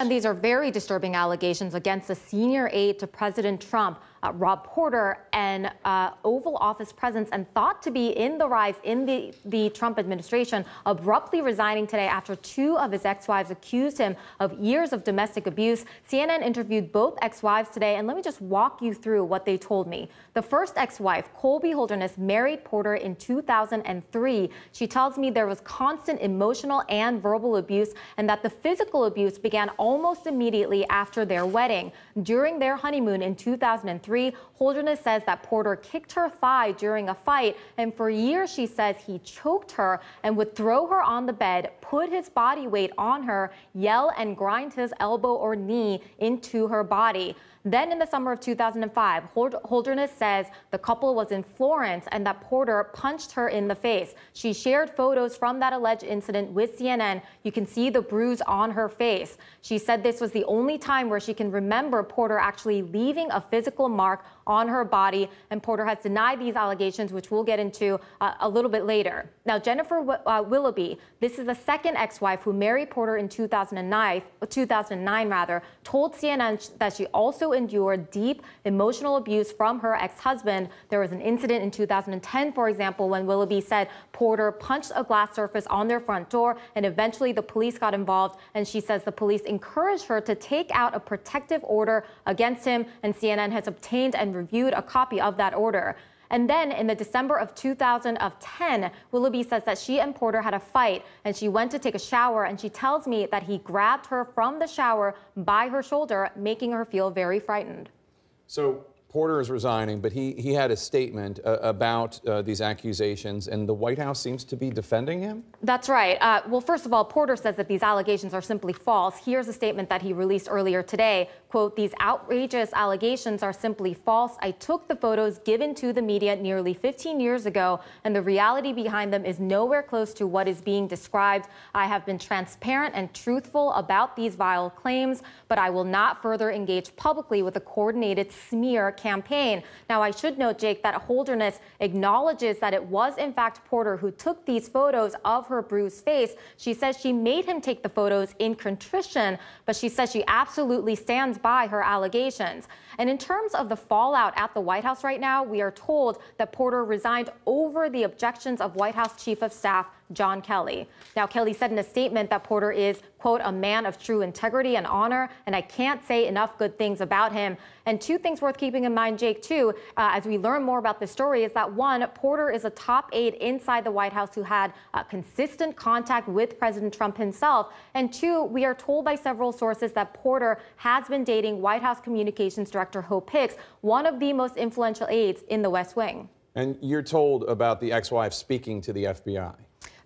And these are very disturbing allegations against a senior aide to President Trump, uh, Rob Porter, and uh, Oval Office presence, and thought to be in the rise in the, the Trump administration, abruptly resigning today after two of his ex wives accused him of years of domestic abuse. CNN interviewed both ex wives today, and let me just walk you through what they told me. The first ex wife, Colbie Holderness, married Porter in 2003. She tells me there was constant emotional and verbal abuse, and that the physical abuse began almost immediately after their wedding. During their honeymoon in 2003, Holderness says that Porter kicked her thigh during a fight, and for years she says he choked her and would throw her on the bed, put his body weight on her, yell and grind his elbow or knee into her body. Then in the summer of 2005, Holderness says the couple was in Florence and that Porter punched her in the face. She shared photos from that alleged incident with CNN. You can see the bruise on her face. She said this was the only time where she can remember Porter actually leaving a physical mark on her body. And Porter has denied these allegations, which we'll get into uh, a little bit later. Now, Jennifer uh, Willoughby, this is the second ex-wife who married Porter in 2009, 2009 rather, told CNN that she also endured deep emotional abuse from her ex-husband. There was an incident in 2010, for example, when Willoughby said Porter punched a glass surface on their front door, and eventually the police got involved. And she says the police encouraged her to take out a protective order against him, and CNN has obtained and reviewed a copy of that order. And then in the December of 2010, Willoughby says that she and Porter had a fight and she went to take a shower and she tells me that he grabbed her from the shower by her shoulder, making her feel very frightened. So Porter is resigning, but he, he had a statement uh, about uh, these accusations, and the White House seems to be defending him? That's right. Uh, well, first of all, Porter says that these allegations are simply false. Here's a statement that he released earlier today. Quote, these outrageous allegations are simply false. I took the photos given to the media nearly 15 years ago, and the reality behind them is nowhere close to what is being described. I have been transparent and truthful about these vile claims, but I will not further engage publicly with a coordinated smear campaign. Now, I should note, Jake, that Holderness acknowledges that it was, in fact, Porter who took these photos of her bruised face. She says she made him take the photos in contrition, but she says she absolutely stands by her allegations. And in terms of the fallout at the White House right now, we are told that Porter resigned over the objections of White House Chief of Staff John Kelly. Now, Kelly said in a statement that Porter is, quote, a man of true integrity and honor, and I can't say enough good things about him. And two things worth keeping in mind, Jake, too, uh, as we learn more about this story, is that one, Porter is a top aide inside the White House who had uh, consistent contact with President Trump himself. And two, we are told by several sources that Porter has been dating White House Communications Director Hope Hicks, one of the most influential aides in the West Wing. And you're told about the ex wife speaking to the FBI.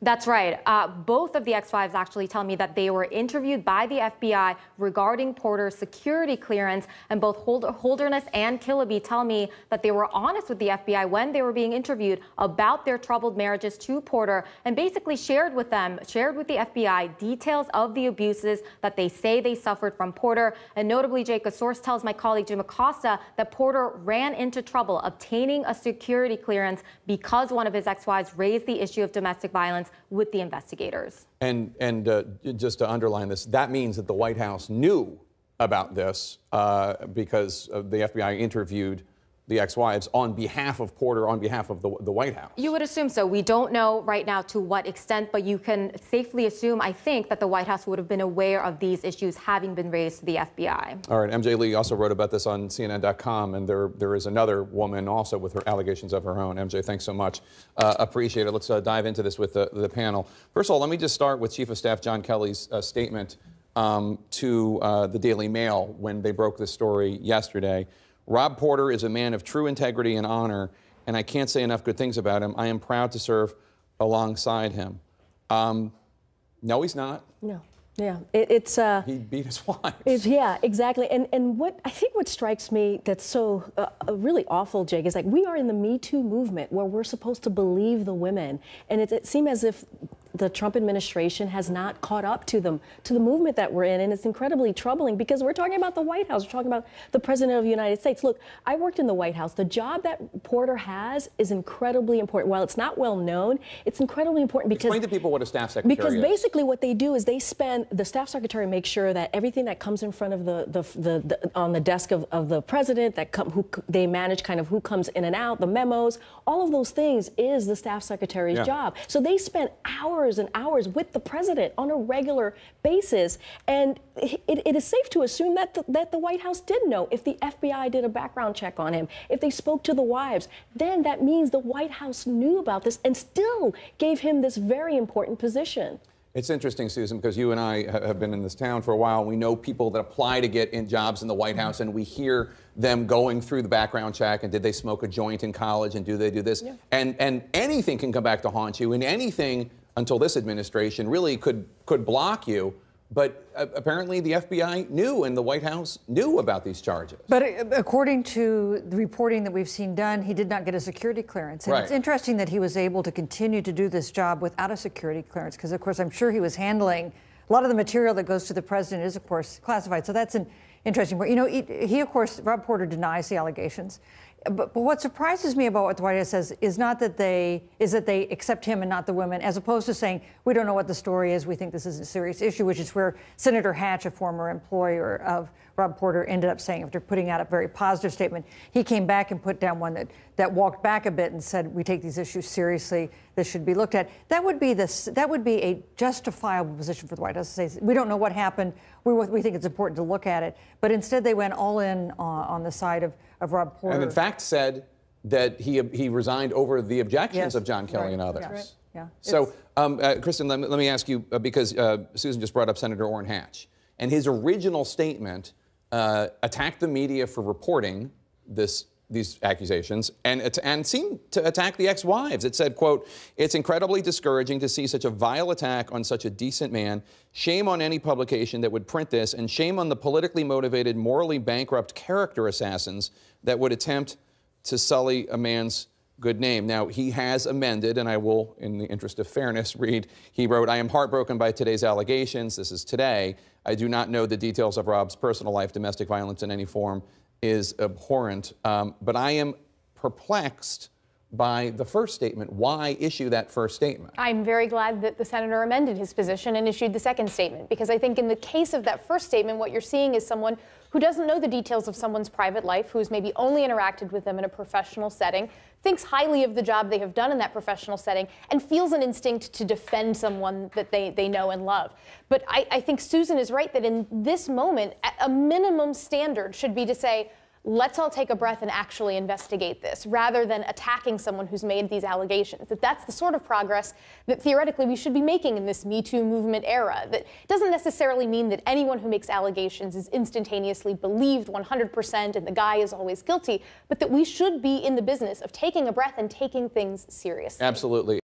That's right. Uh, both of the ex-wives actually tell me that they were interviewed by the FBI regarding Porter's security clearance, and both Holderness and Willoughby tell me that they were honest with the FBI when they were being interviewed about their troubled marriages to Porter, and basically shared with them, shared with the FBI details of the abuses that they say they suffered from Porter. And notably, Jake, a source tells my colleague Jim Acosta that Porter ran into trouble obtaining a security clearance because one of his ex-wives raised the issue of domestic violence with the investigators. And, and uh, just to underline this, that means that the White House knew about this uh, because the FBI interviewed the ex-wives on behalf of Porter, on behalf of the, the White House. You would assume so. We don't know right now to what extent, but you can safely assume, I think, that the White House would have been aware of these issues having been raised to the FBI. All right. MJ Lee also wrote about this on CNN.com, and there, there is another woman also with her allegations of her own. MJ, thanks so much. Uh, appreciate it. Let's uh, dive into this with the, the panel. First of all, let me just start with Chief of Staff John Kelly's uh, statement um, to uh, the Daily Mail when they broke this story yesterday. Rob Porter is a man of true integrity and honor, and I can't say enough good things about him. I am proud to serve alongside him. Um, no, he's not. No. Yeah, it, it's uh, he beat his wife. yeah, exactly. And and what I think what strikes me that's so uh, uh, really awful, Jake, is like we are in the Me Too movement where we're supposed to believe the women, and it, it seems as if the Trump administration has not caught up to them, to the movement that we're in. And it's incredibly troubling because we're talking about the White House. We're talking about the President of the United States. Look, I worked in the White House. The job that Porter has is incredibly important. While it's not well known, it's incredibly important because. Explain to people what a staff secretary because is. basically what they do is they spend, the staff secretary makes sure that everything that comes in front of the, the, the, the on the desk of, of the president, that come, who they manage kind of who comes in and out, the memos, all of those things is the staff secretary's Yeah. job. So they spend hours and hours with the president on a regular basis. And it, it is safe to assume that the, that the White House did know if the FBI did a background check on him, if they spoke to the wives, then that means the White House knew about this and still gave him this very important position. It's interesting, Susan, because you and I have been in this town for a while. We know people that apply to get in jobs in the White House, and we hear them going through the background check and did they smoke a joint in college and do they do this? And and anything can come back to haunt you, and anything until this administration really could could block you. But uh, apparently, the FBI knew, and the White House knew about these charges. But uh, according to the reporting that we've seen done, he did not get a security clearance. And it's interesting that he was able to continue to do this job without a security clearance, because of course I'm sure he was handling a lot of the material that goes to the president is of course classified. So that's an interesting point. You know, he, he of course Rob Porter denies the allegations. But, but what surprises me about what House says is not that they is that they accept him and not the women, as opposed to saying we don't know what the story is. We think this is a serious issue, which is where Senator Hatch, a former employer of Rob Porter, ended up saying after putting out a very positive statement. He came back and put down one that that walked back a bit and said we take these issues seriously. This should be looked at. That would be this. That would be a justifiable position for the White House to say we don't know what happened. We we think it's important to look at it. But instead, they went all in on, on the side of of Rob Porter. And in fact, said that he he resigned over the objections Yes. of John Kelly Right. and others. Yeah. Right. Yeah. So, um, uh, Kristen, let me, let me ask you uh, because uh, Susan just brought up Senator Orrin Hatch, and his original statement uh, attacked the media for reporting this these accusations and and seemed to attack the ex-wives. It said, "quote It's incredibly discouraging to see such a vile attack on such a decent man. Shame on any publication that would print this, and shame on the politically motivated, morally bankrupt character assassins that would attempt." to sully a man's good name. Now, he has amended, and I will, in the interest of fairness, read he wrote, I am heartbroken by today's allegations. This is today. I do not know the details of Rob's personal life. Domestic violence in any form is abhorrent. Um, but I am perplexed by the first statement. Why issue that first statement? I'm very glad that the senator amended his position and issued the second statement because I think in the case of that first statement, what you're seeing is someone who doesn't know the details of someone's private life, who's maybe only interacted with them in a professional setting, thinks highly of the job they have done in that professional setting, and feels an instinct to defend someone that they, they know and love. But I, I think Susan is right that in this moment, a- a minimum standard should be to say, let's all take a breath and actually investigate this rather than attacking someone who's made these allegations. That that's the sort of progress that theoretically we should be making in this Me Too movement era. That doesn't necessarily mean that anyone who makes allegations is instantaneously believed 100% and the guy is always guilty, but that we should be in the business of taking a breath and taking things seriously. Absolutely.